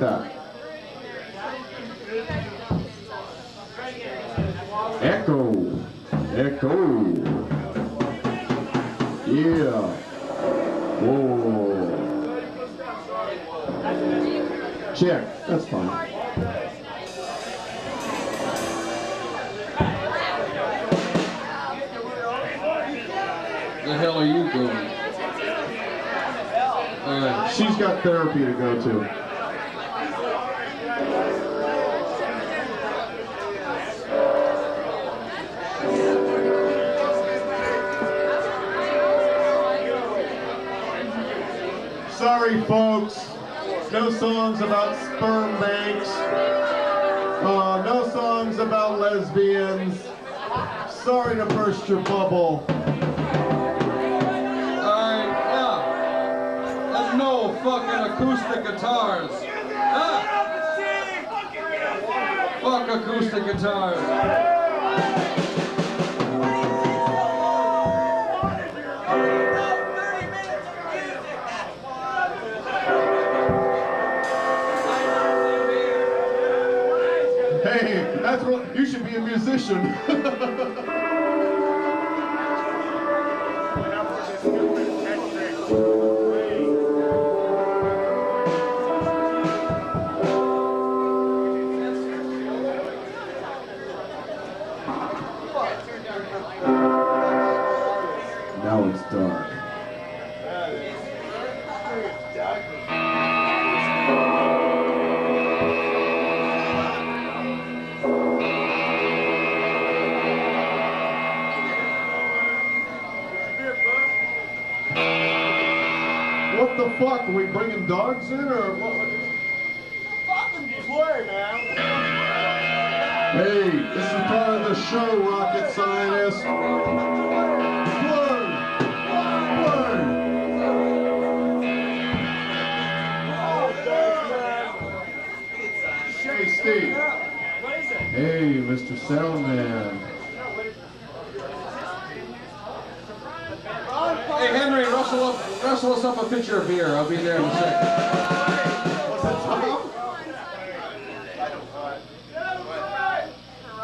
like that. No songs about sperm banks. Uh, no songs about lesbians. Sorry to burst your bubble. Alright, yeah. And no fucking acoustic guitars. Ah. Fuck acoustic guitars. Should up, rustle us up a of beer. I'll be there in a second. What's that, Tom?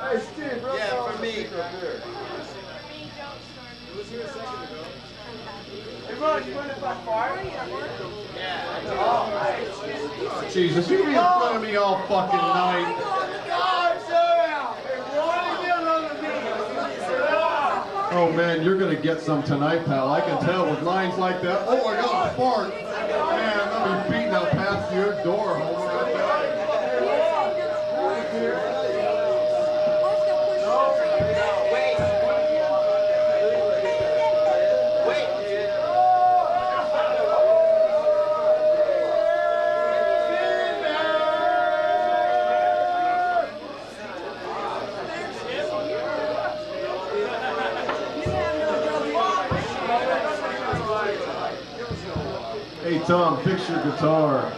Hey, Steve, bro. Yeah, for me. It was here a second ago. Hey, Ron, you want to buy fire? Jesus, you be in front of me all fucking night. God, Sam! Hey, Ron, you on the knee. Oh man, you're gonna get some tonight, pal. I can tell with lines like that. Oh, I got a fart. Man, I'll be beating out past your door. Tom, fix your guitar.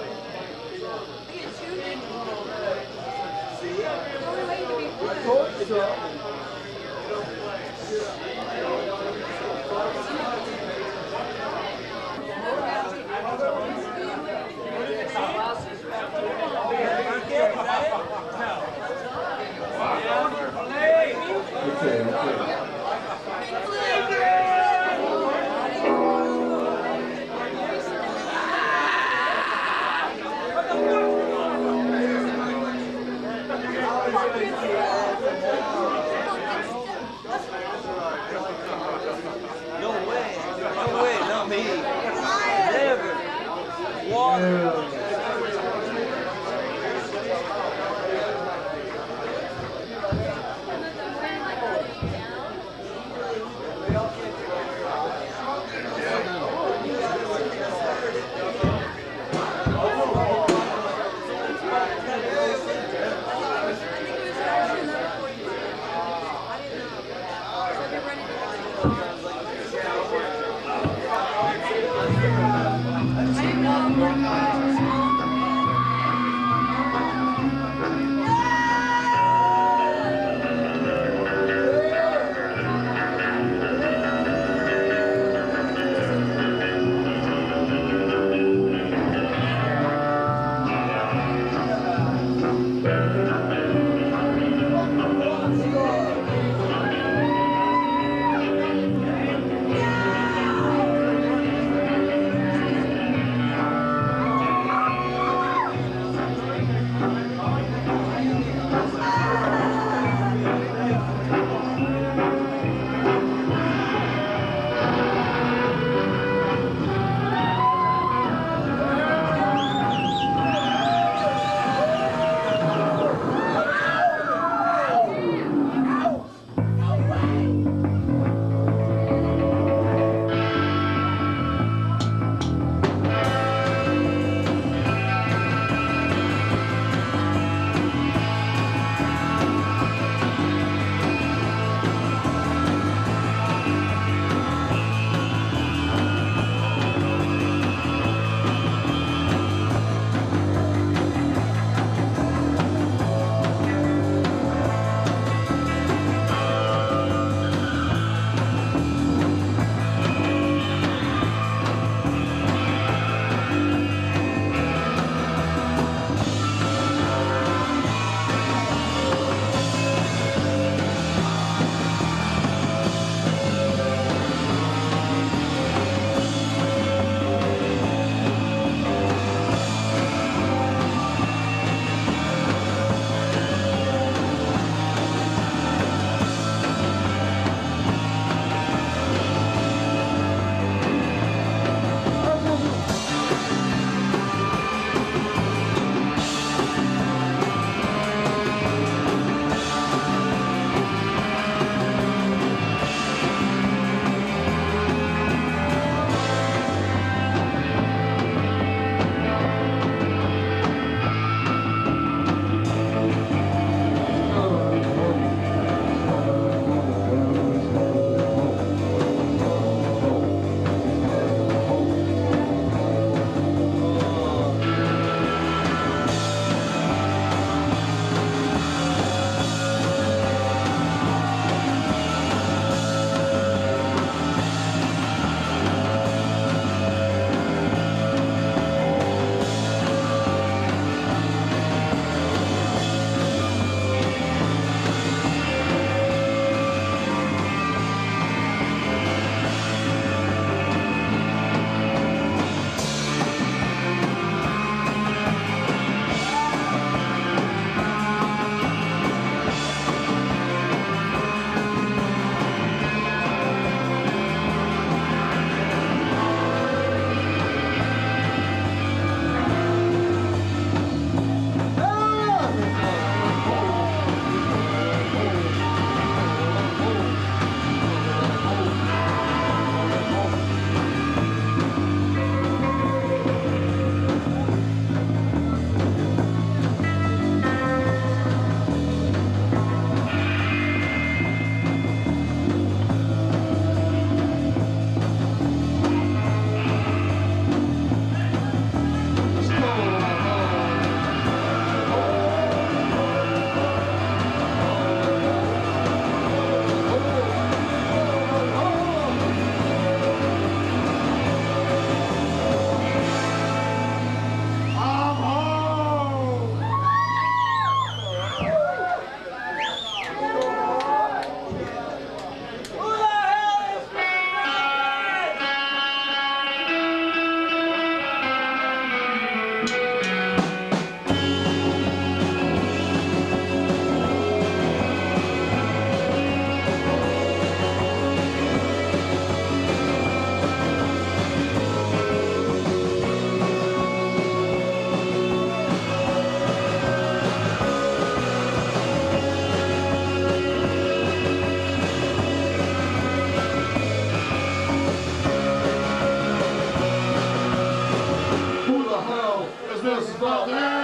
This about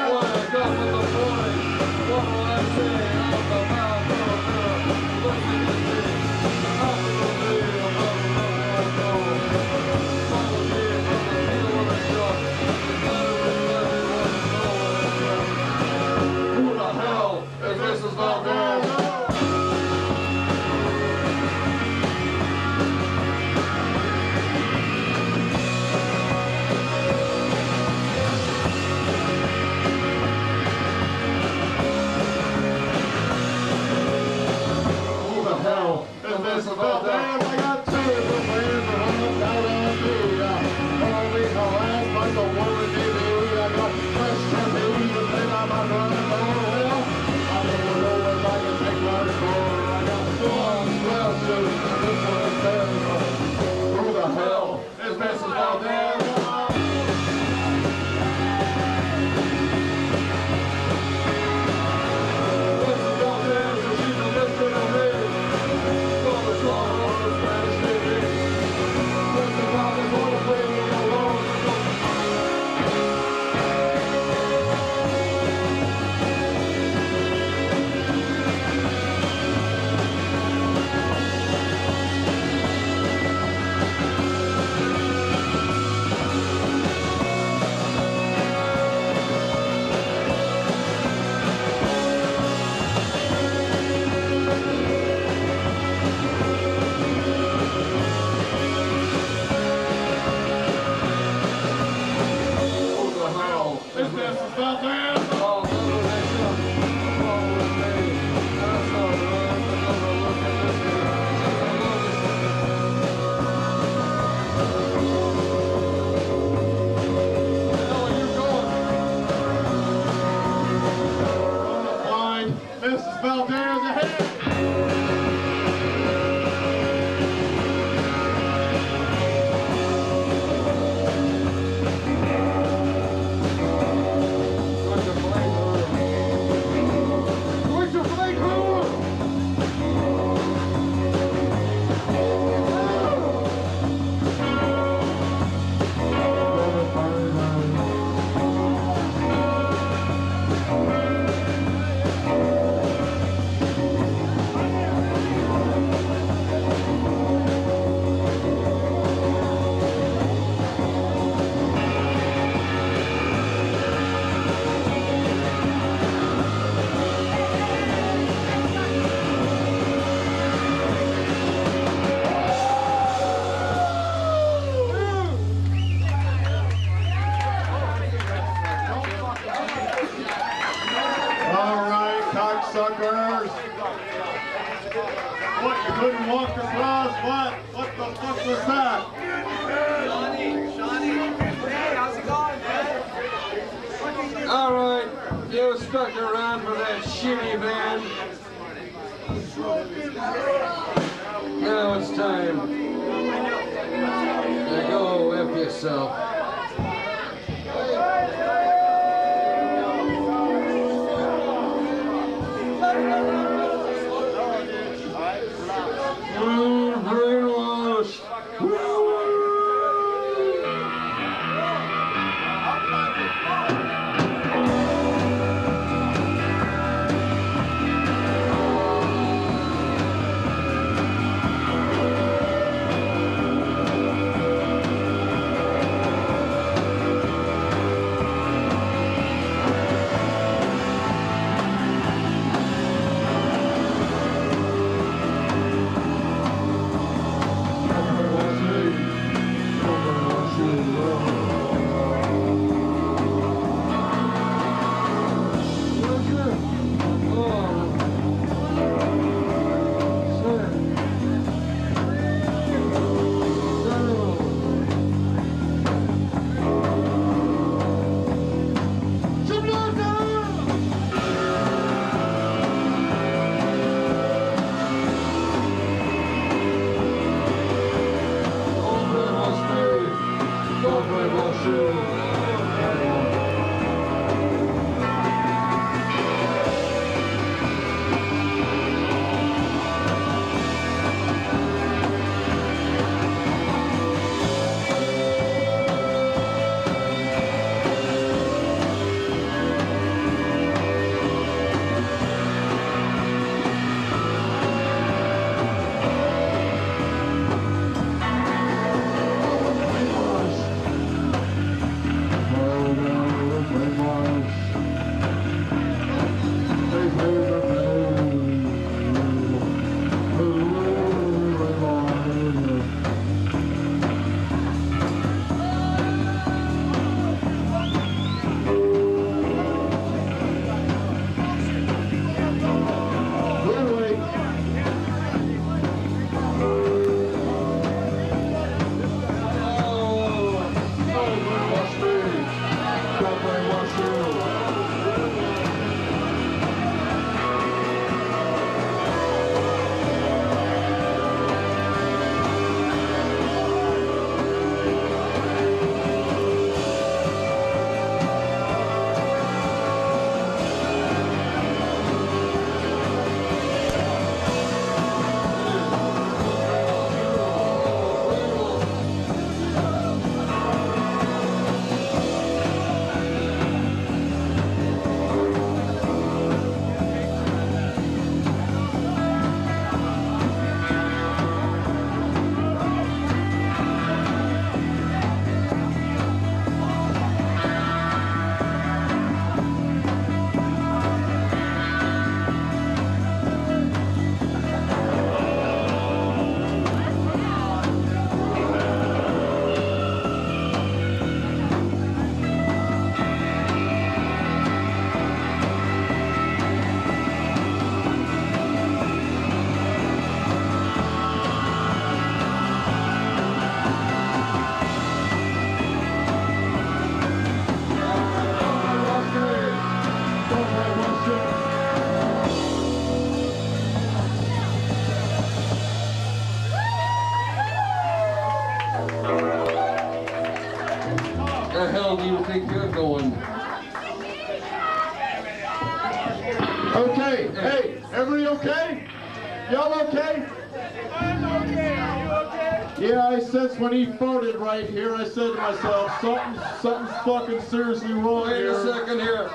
fucking seriously wrong Wait here. a second here.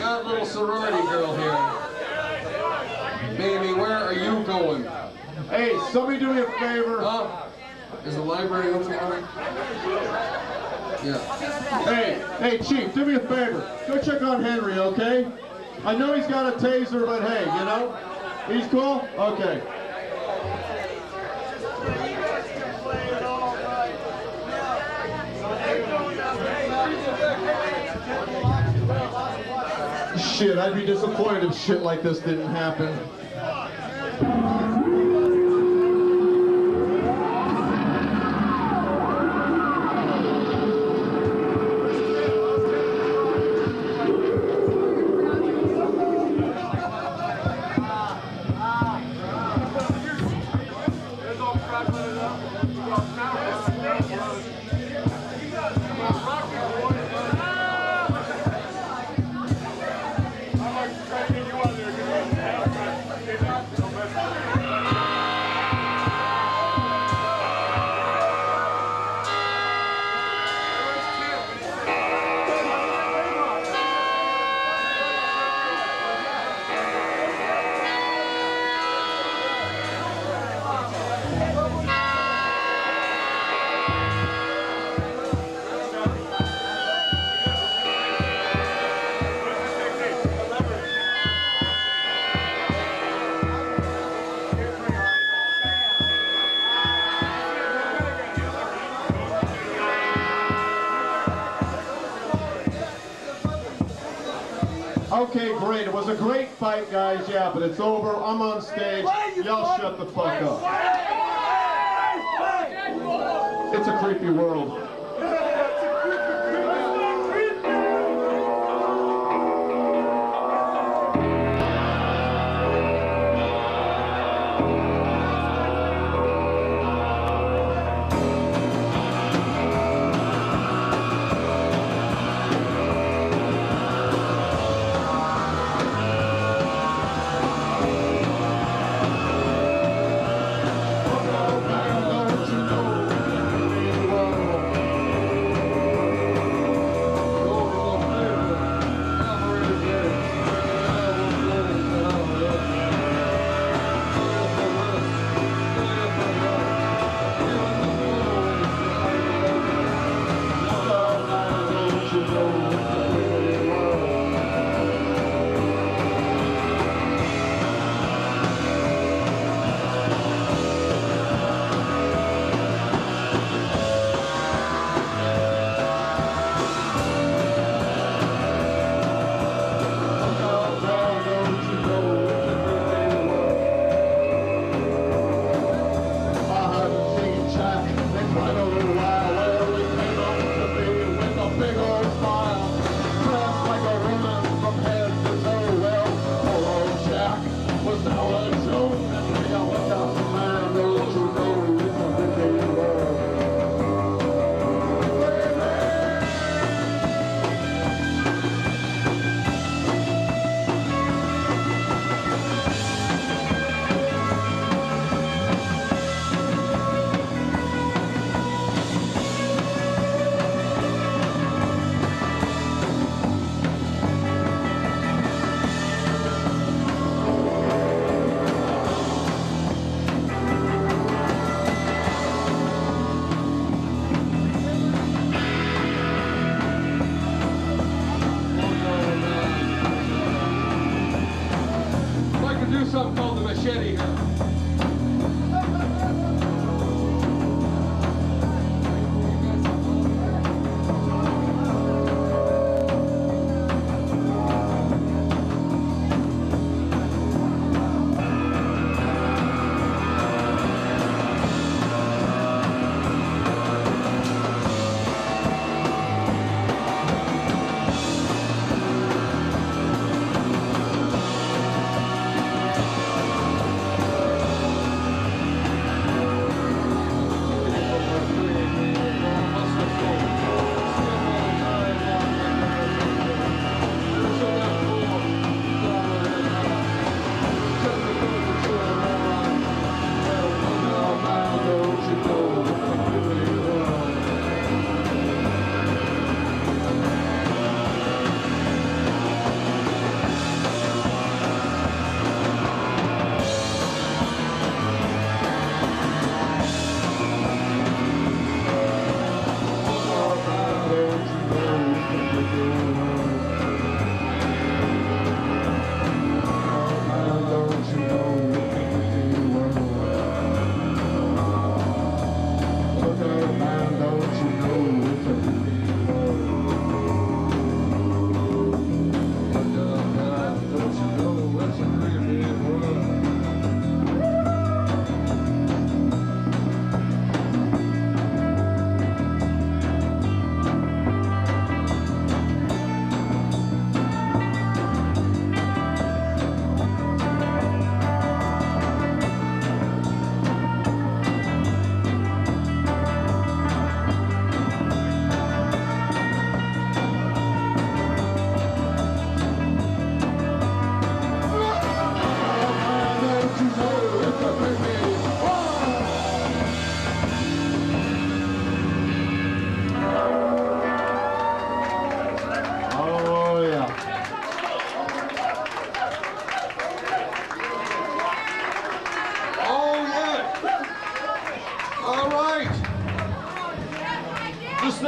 Got a little sorority girl here. Baby, where are you going? Hey, somebody do me a favor. Huh? Is the library open? Yeah. Hey, hey, Chief, do me a favor. Go check on Henry, okay? I know he's got a taser, but hey, you know? He's cool? Okay. Shit, I'd be disappointed if shit like this didn't happen. Fight, guys. Yeah, but it's over. I'm on stage. Y'all shut the fuck up. It's a creepy world.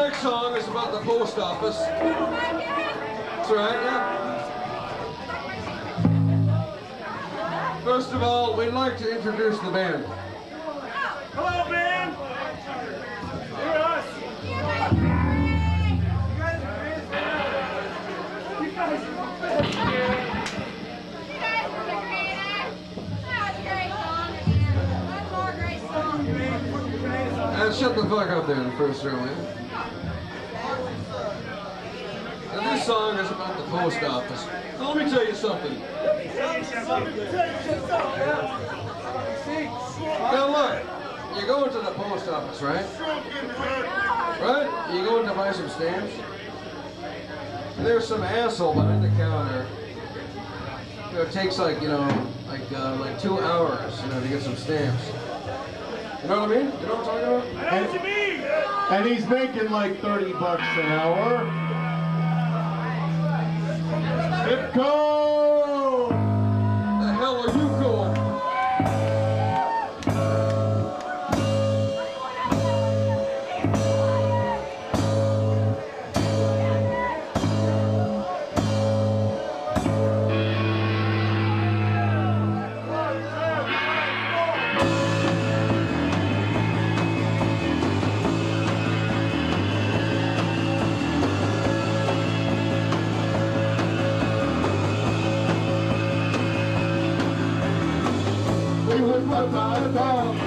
Next song is about the post office. That's right, yeah. First of all, we'd like to introduce the band. Hello, band. Hear us. And shut the fuck up there first row, song is about the post office. Now, let me tell you something. Now look, you go into the post office, right? Right? You go in to buy some stamps. There's some asshole behind the counter. You know, it takes like, you know, like uh, like two hours, you know, to get some stamps. You know what I mean? You know what I'm talking about? I know what you mean. And he's making like 30 bucks an hour. It goes! My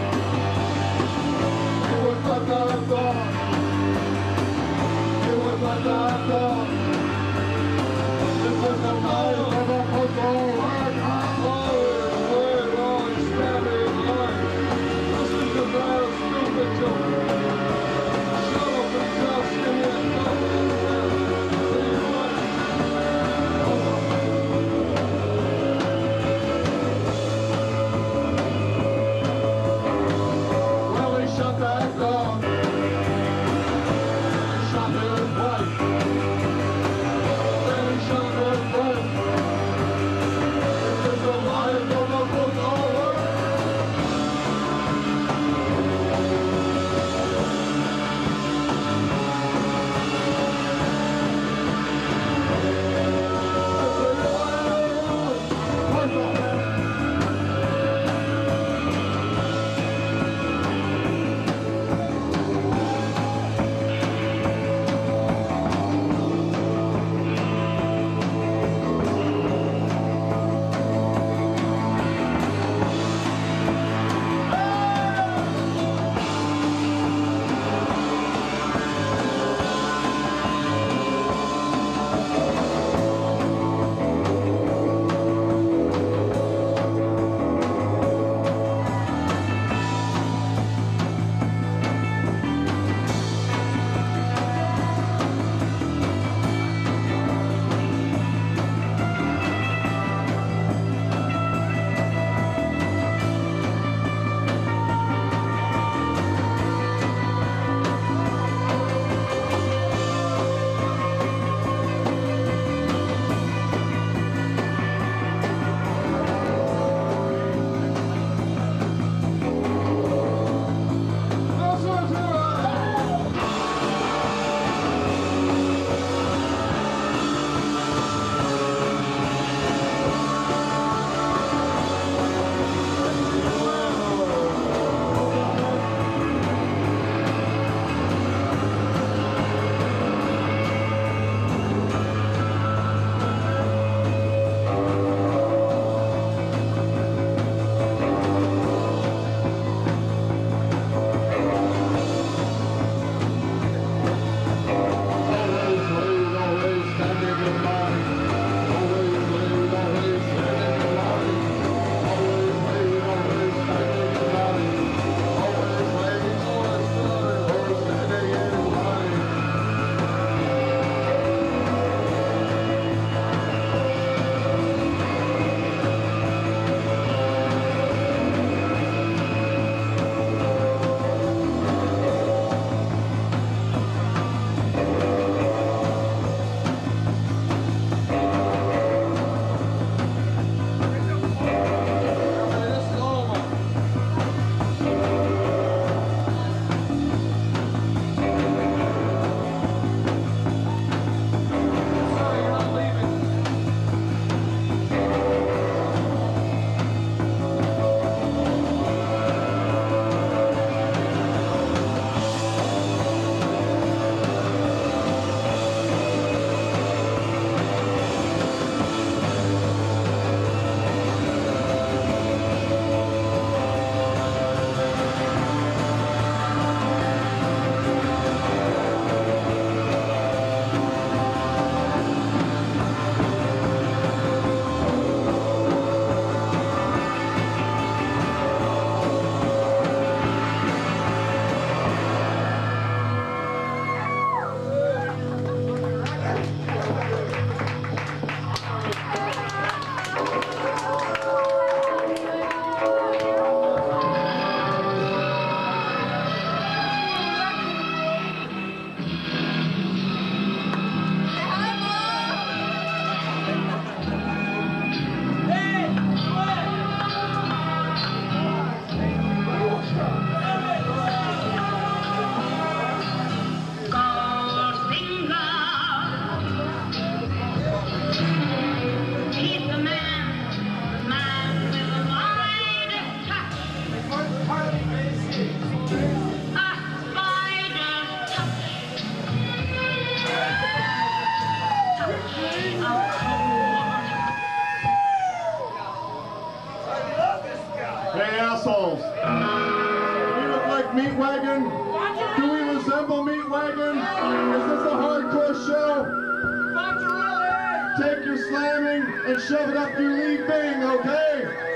you leave Bing, okay?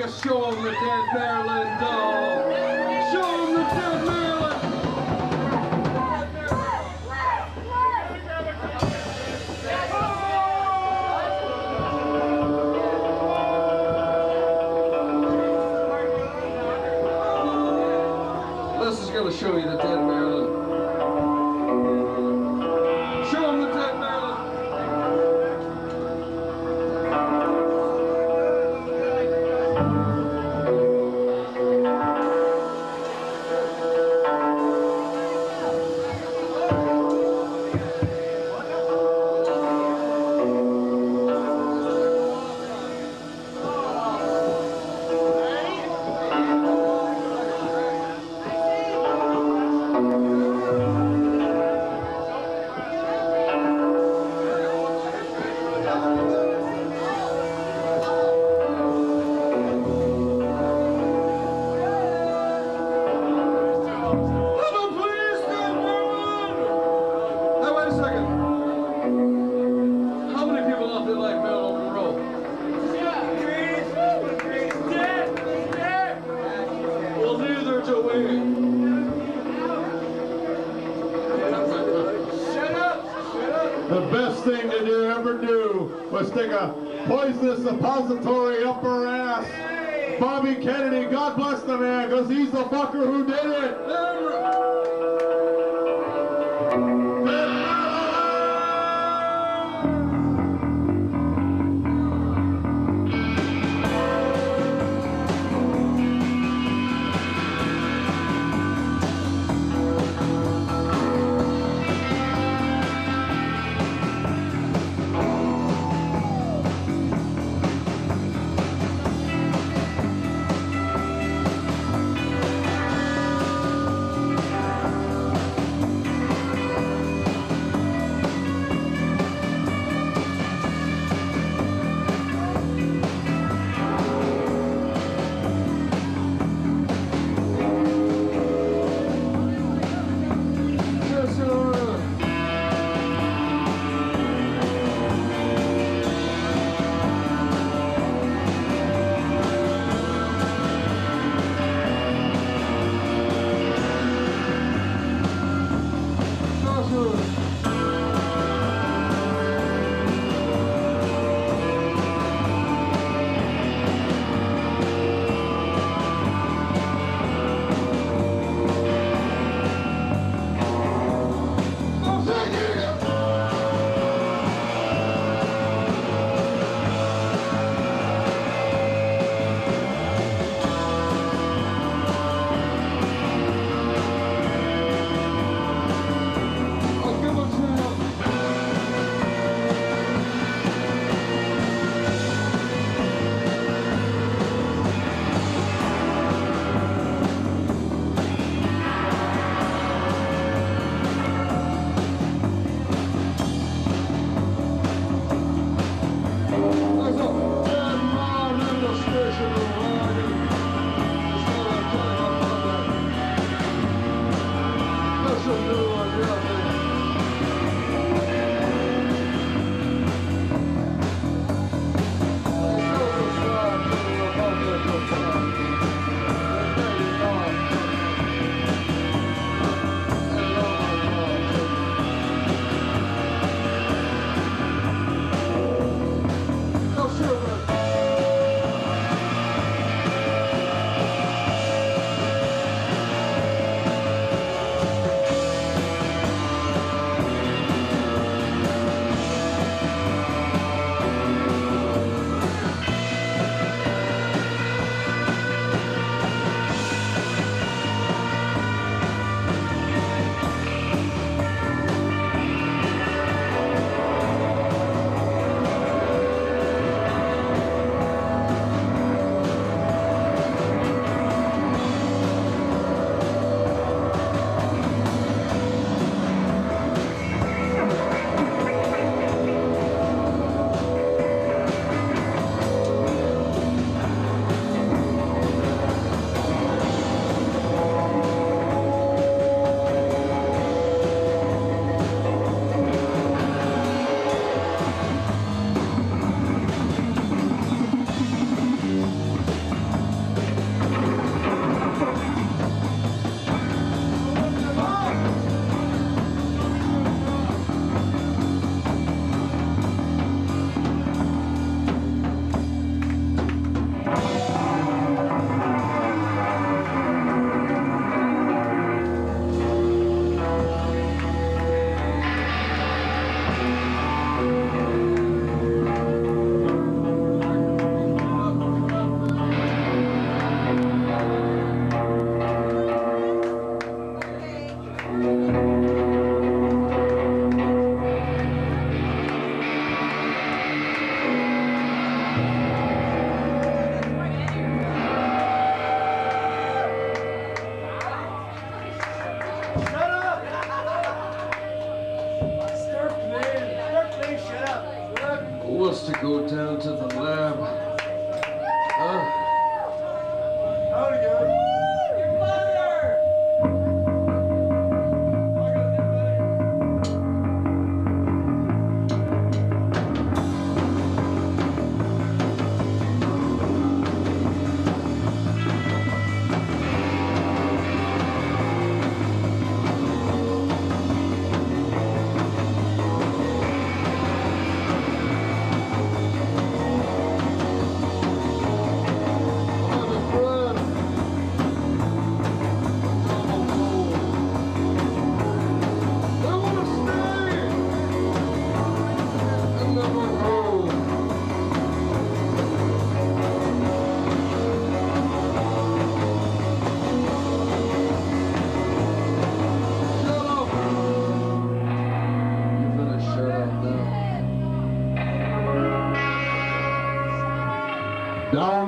A Show with Dead Maryland Doll. Let's take a poisonous suppository up her ass. Bobby Kennedy, God bless the man, because he's the fucker who did it.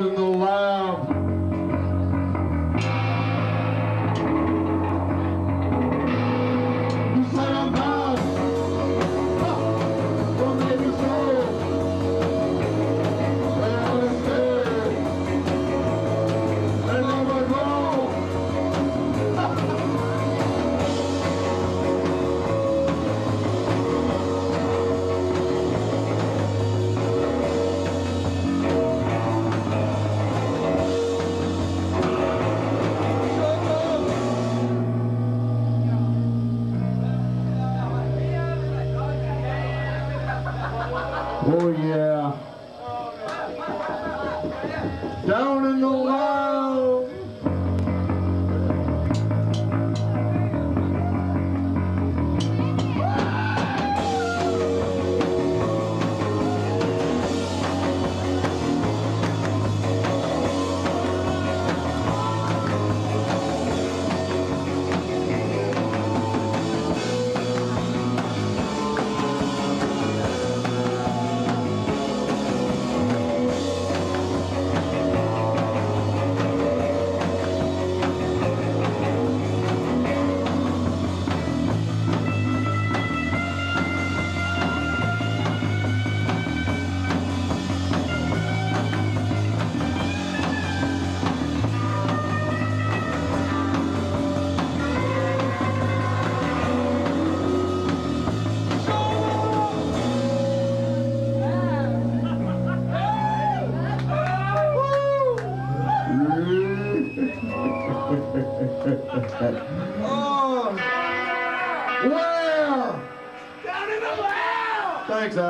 Lab.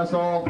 Lab! Thanks,